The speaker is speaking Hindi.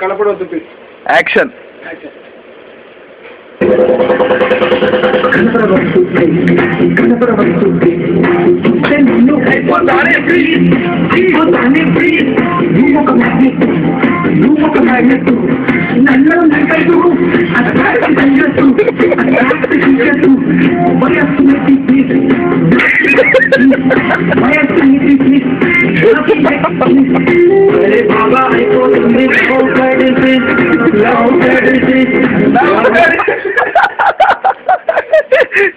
కనపడవద్దు please action Thank you. não perdi, não perdi.